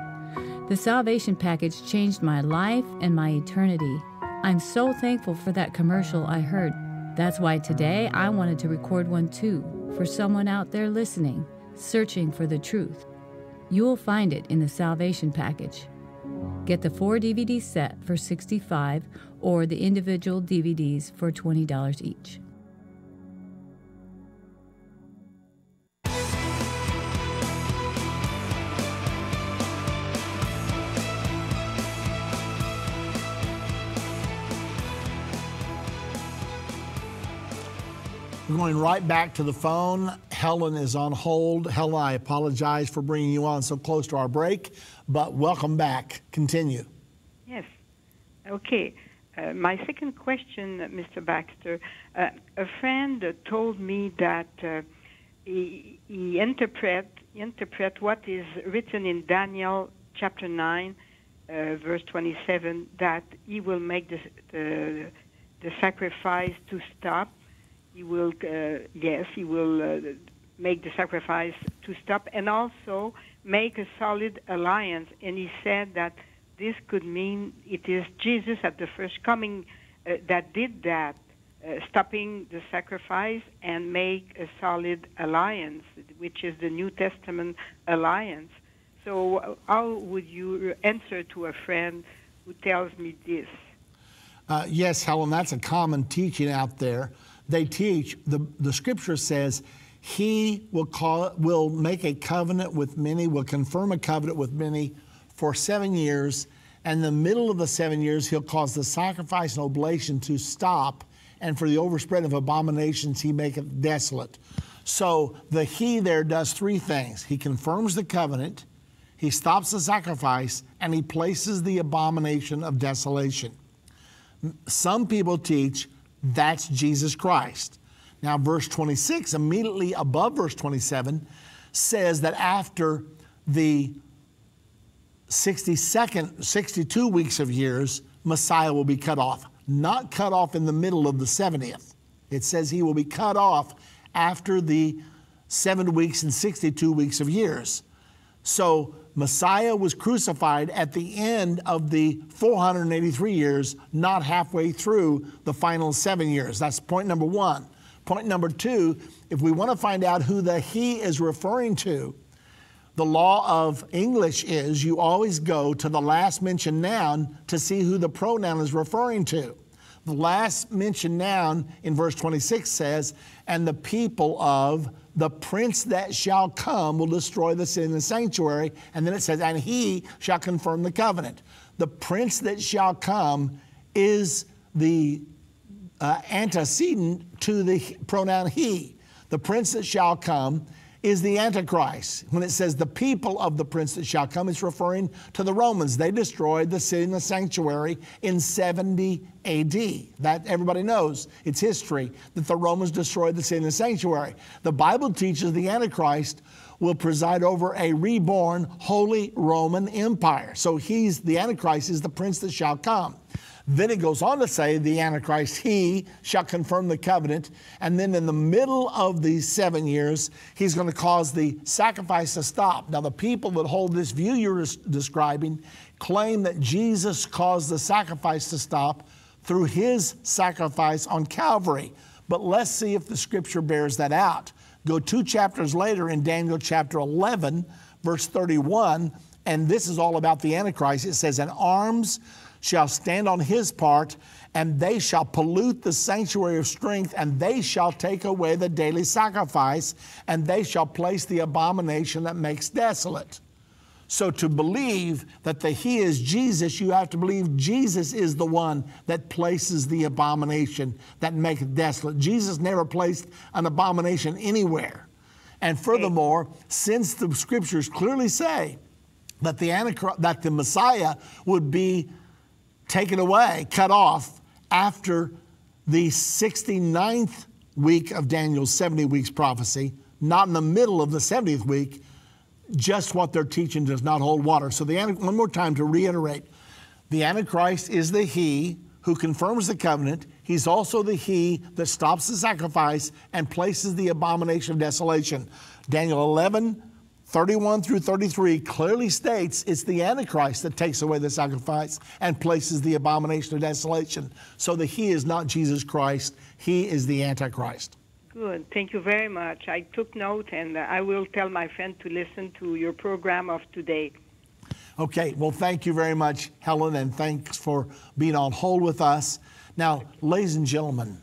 The salvation package changed my life and my eternity. I'm so thankful for that commercial I heard that's why today I wanted to record one too for someone out there listening, searching for the truth. You will find it in the salvation package. Get the 4 DVD set for 65 or the individual DVDs for $20 each. We're going right back to the phone. Helen is on hold. Helen, I apologize for bringing you on so close to our break, but welcome back. Continue. Yes. Okay. Uh, my second question, Mr. Baxter. Uh, a friend uh, told me that uh, he, he interpret interpret what is written in Daniel chapter nine uh, verse 27, that he will make the, the, the sacrifice to stop. He will, uh, yes, he will uh, make the sacrifice to stop and also make a solid alliance. And he said that this could mean it is Jesus at the first coming uh, that did that, uh, stopping the sacrifice and make a solid alliance, which is the New Testament alliance. So, uh, how would you answer to a friend who tells me this? Uh, yes, Helen, that's a common teaching out there. They teach, the, the scripture says, he will call will make a covenant with many, will confirm a covenant with many for seven years. And in the middle of the seven years, he'll cause the sacrifice and oblation to stop, and for the overspread of abominations, he maketh desolate. So the he there does three things. He confirms the covenant, he stops the sacrifice, and he places the abomination of desolation. Some people teach that's Jesus Christ. Now, verse 26, immediately above verse 27, says that after the 62nd, 62 weeks of years, Messiah will be cut off. Not cut off in the middle of the 70th. It says he will be cut off after the seven weeks and 62 weeks of years. So Messiah was crucified at the end of the 483 years, not halfway through the final seven years. That's point number one. Point number two, if we want to find out who the he is referring to, the law of English is you always go to the last mentioned noun to see who the pronoun is referring to. The last mentioned noun in verse 26 says, And the people of the prince that shall come will destroy the sin in the sanctuary. And then it says, And he shall confirm the covenant. The prince that shall come is the uh, antecedent to the pronoun he. The prince that shall come is the Antichrist. When it says the people of the prince that shall come, it's referring to the Romans. They destroyed the city and the sanctuary in 70 AD. That everybody knows. It's history that the Romans destroyed the city and the sanctuary. The Bible teaches the Antichrist will preside over a reborn Holy Roman Empire. So he's the Antichrist is the prince that shall come. Then it goes on to say, the Antichrist, he shall confirm the covenant. And then in the middle of these seven years, he's going to cause the sacrifice to stop. Now, the people that hold this view you're describing claim that Jesus caused the sacrifice to stop through his sacrifice on Calvary. But let's see if the scripture bears that out. Go two chapters later in Daniel chapter 11, verse 31, and this is all about the Antichrist. It says, And arms shall stand on his part, and they shall pollute the sanctuary of strength, and they shall take away the daily sacrifice, and they shall place the abomination that makes desolate. So, to believe that the He is Jesus, you have to believe Jesus is the one that places the abomination that maketh desolate. Jesus never placed an abomination anywhere. And furthermore, since the scriptures clearly say that the, Antichrist, that the Messiah would be taken away, cut off after the 69th week of Daniel's 70 weeks prophecy, not in the middle of the 70th week, just what they're teaching does not hold water. So, the, one more time to reiterate the Antichrist is the He who confirms the covenant. He's also the He that stops the sacrifice and places the abomination of desolation. Daniel 11, 31 through 33 clearly states it's the Antichrist that takes away the sacrifice and places the abomination of desolation. So that he is not Jesus Christ, he is the Antichrist. Good. Thank you very much. I took note and I will tell my friend to listen to your program of today. Okay. Well, thank you very much, Helen, and thanks for being on hold with us. Now, ladies and gentlemen,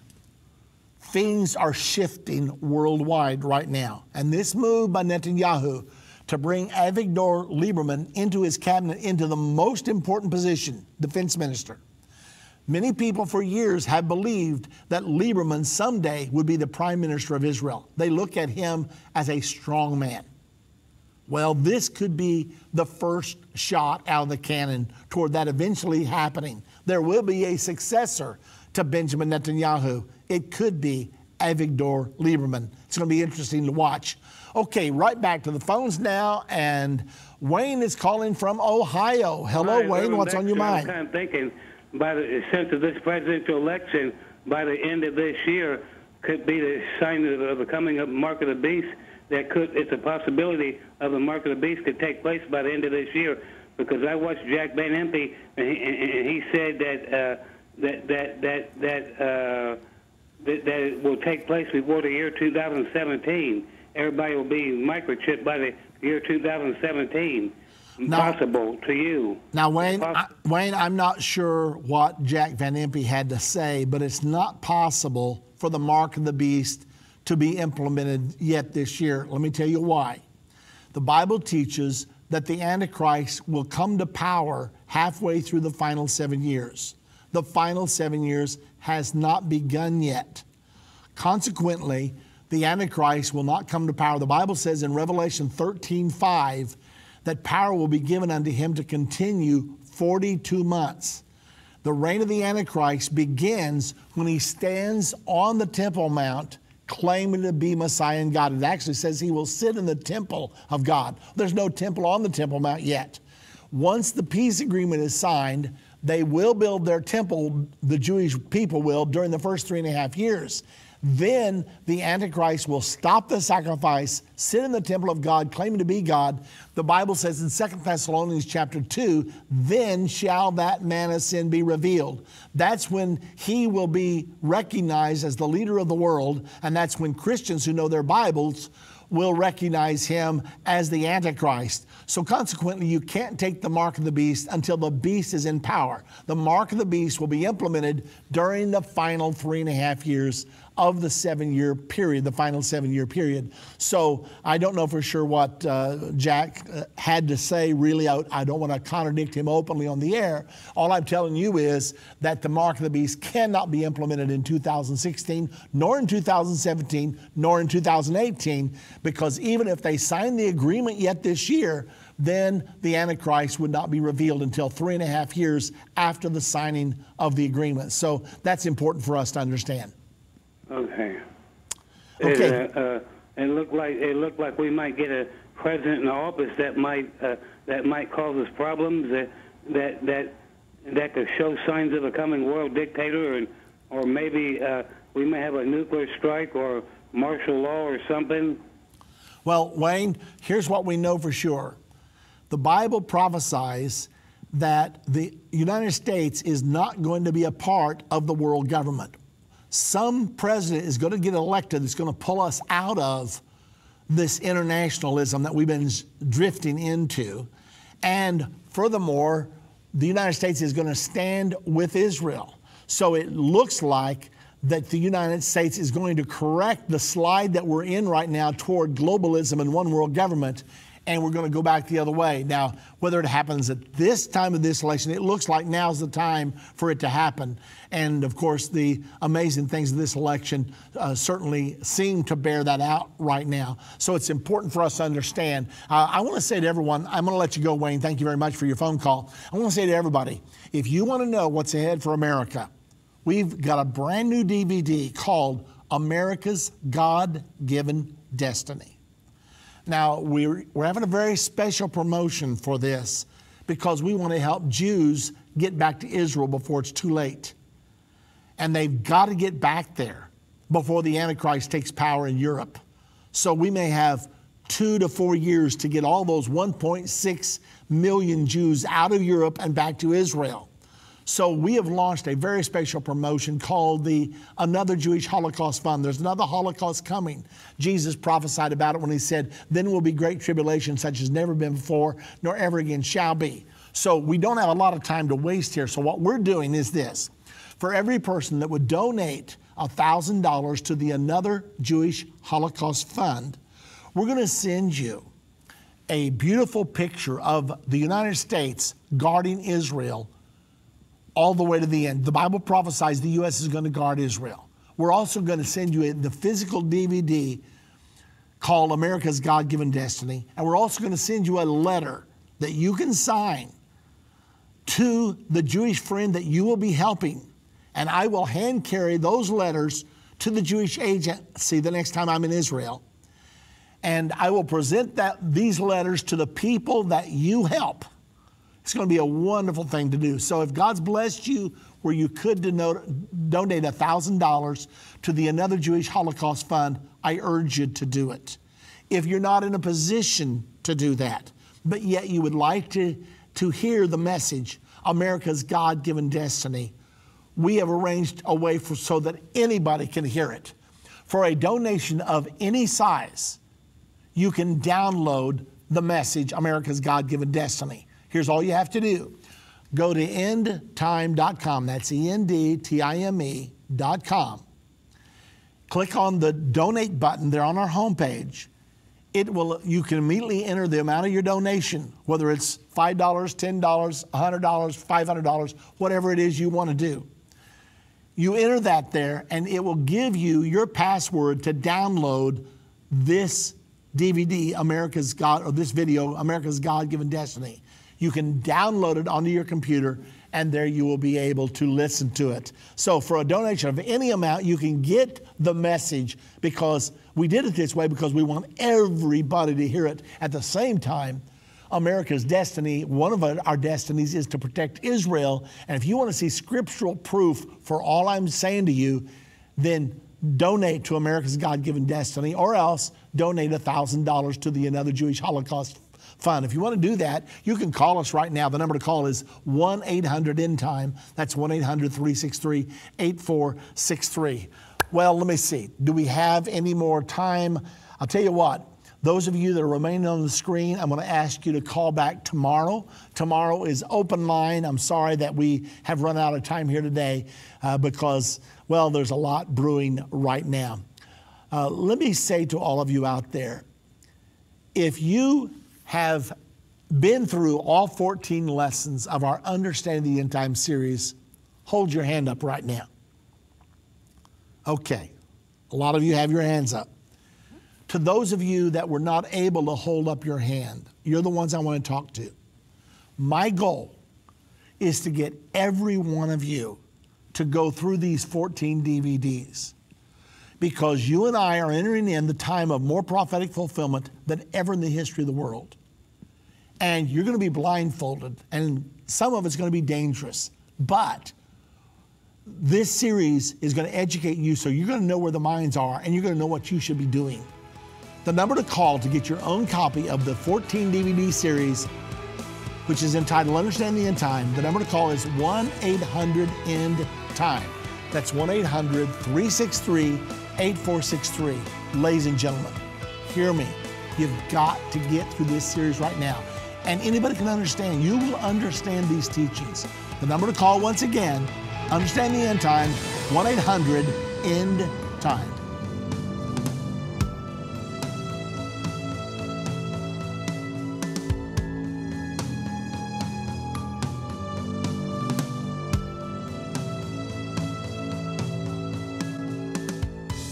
things are shifting worldwide right now. And this move by Netanyahu to bring Avigdor Lieberman into his cabinet into the most important position, defense minister. Many people for years have believed that Lieberman someday would be the prime minister of Israel. They look at him as a strong man. Well, this could be the first shot out of the cannon toward that eventually happening. There will be a successor to Benjamin Netanyahu. It could be Avigdor Lieberman. It's going to be interesting to watch. Okay, right back to the phones now, and Wayne is calling from Ohio. Hello, Hi, Wayne. What's on your mind? I'm thinking, by the sense of this presidential election, by the end of this year, could be the sign of, the coming of mark of the beast. That could, it's a possibility of the mark of the beast could take place by the end of this year. Because I watched Jack Van Impe, and he, and he said that uh, that that that that, uh, that that will take place before the year 2017. Everybody will be microchipped by the year 2017. Impossible to you. Now, Wayne, I, Wayne, I'm not sure what Jack Van Impe had to say, but it's not possible for the mark of the beast to be implemented yet this year. Let me tell you why. The Bible teaches that the Antichrist will come to power halfway through the final seven years. The final seven years has not begun yet. Consequently, the Antichrist will not come to power. The Bible says in Revelation 13 5 that power will be given unto him to continue 42 months. The reign of the Antichrist begins when he stands on the Temple Mount claiming to be Messiah and God. It actually says he will sit in the temple of God. There's no temple on the Temple Mount yet. Once the peace agreement is signed, they will build their temple, the Jewish people will, during the first three and a half years. Then the Antichrist will stop the sacrifice, sit in the temple of God, claiming to be God. The Bible says in 2 Thessalonians chapter 2, then shall that man of sin be revealed. That's when he will be recognized as the leader of the world, and that's when Christians who know their Bibles will recognize him as the Antichrist. So, consequently, you can't take the mark of the beast until the beast is in power. The mark of the beast will be implemented during the final three and a half years of the seven year period, the final seven year period. So, I don't know for sure what uh, Jack uh, had to say, really. I, I don't want to contradict him openly on the air. All I'm telling you is that the mark of the beast cannot be implemented in 2016, nor in 2017, nor in 2018 because even if they sign the agreement yet this year, then the Antichrist would not be revealed until three and a half years after the signing of the agreement. So that's important for us to understand. Okay. Okay. It, uh, uh, it looked like it looked like we might get a president in office that might uh, that might cause us problems that that that that could show signs of a coming world dictator, and or maybe uh, we may have a nuclear strike or martial law or something. Well, Wayne, here's what we know for sure. The Bible prophesies that the United States is not going to be a part of the world government. Some president is going to get elected that's going to pull us out of this internationalism that we've been drifting into. And furthermore, the United States is going to stand with Israel. So it looks like that the United States is going to correct the slide that we're in right now toward globalism and one world government, and we're going to go back the other way. Now, whether it happens at this time of this election, it looks like now's the time for it to happen. And of course, the amazing things of this election uh, certainly seem to bear that out right now. So it's important for us to understand. Uh, I want to say to everyone, I'm going to let you go, Wayne. Thank you very much for your phone call. I want to say to everybody, if you want to know what's ahead for America, we've got a brand new DVD called America's God Given Destiny. Now, we're, we're having a very special promotion for this because we want to help Jews get back to Israel before it's too late. And they've got to get back there before the Antichrist takes power in Europe. So we may have two to four years to get all those 1.6 million Jews out of Europe and back to Israel. So we have launched a very special promotion called the Another Jewish Holocaust Fund. There's another Holocaust coming. Jesus prophesied about it when he said, Then will be great tribulation such as never been before, nor ever again shall be. So we don't have a lot of time to waste here. So what we're doing is this. For every person that would donate $1,000 to the Another Jewish Holocaust Fund, we're going to send you a beautiful picture of the United States guarding Israel all the way to the end. The Bible prophesies the U.S. is going to guard Israel. We're also going to send you the physical DVD called America's God Given Destiny. And we're also going to send you a letter that you can sign to the Jewish friend that you will be helping. And I will hand carry those letters to the Jewish agency the next time I'm in Israel. And I will present that, these letters to the people that you help. It's going to be a wonderful thing to do. So if God's blessed you where you could denote, donate $1,000 to the Another Jewish Holocaust Fund, I urge you to do it. If you're not in a position to do that, but yet you would like to, to hear the message, America's God given destiny, we have arranged a way for, so that anybody can hear it. For a donation of any size, you can download the message, America's God given destiny. Here's all you have to do go to endtime.com. That's E N D T I M E.com. Click on the donate button there on our homepage. It will, you can immediately enter the amount of your donation, whether it's $5, $10, $100, $500, whatever it is you want to do. You enter that there, and it will give you your password to download this DVD, America's God, or this video, America's God Given Destiny. You can download it onto your computer, and there you will be able to listen to it. So, for a donation of any amount, you can get the message because we did it this way because we want everybody to hear it. At the same time, America's destiny, one of our destinies is to protect Israel. And if you want to see scriptural proof for all I'm saying to you, then donate to America's God given destiny or else donate $1,000 to the Another Jewish Holocaust Fund. If you want to do that, you can call us right now. The number to call is 1 800 End Time. That's 1 800 363 8463. Well, let me see. Do we have any more time? I'll tell you what. Those of you that are remaining on the screen, I'm going to ask you to call back tomorrow. Tomorrow is open line. I'm sorry that we have run out of time here today uh, because, well, there's a lot brewing right now. Uh, let me say to all of you out there if you have been through all 14 lessons of our Understanding the End Time series, hold your hand up right now. Okay, a lot of you have your hands up. To those of you that were not able to hold up your hand, you're the ones I want to talk to. My goal is to get every one of you to go through these 14 DVDs because you and I are entering in the time of more prophetic fulfillment than ever in the history of the world. And you're going to be blindfolded, and some of it's going to be dangerous. But this series is going to educate you so you're going to know where the minds are and you're going to know what you should be doing. The number to call to get your own copy of the 14 DVD series, which is entitled Understanding the End Time, the number to call is 1 800 End Time. That's 1 800 363 8463. Ladies and gentlemen, hear me. You've got to get through this series right now. And anybody can understand. You will understand these teachings. The number to call once again, Understand the End Time, 1 800 End Time.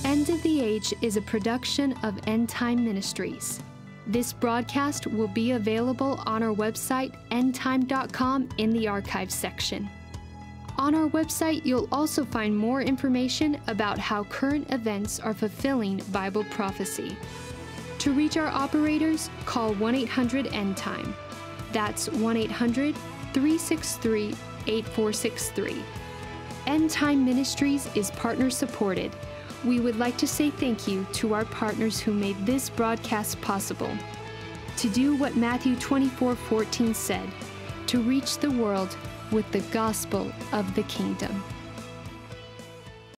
End of the Age is a production of End Time Ministries. This broadcast will be available on our website, endtime.com, in the archives section. On our website, you'll also find more information about how current events are fulfilling Bible prophecy. To reach our operators, call 1 800 End Time. That's 1 800 363 8463. End Time Ministries is partner supported. We would like to say thank you to our partners who made this broadcast possible. To do what Matthew 24 14 said, to reach the world with the gospel of the kingdom.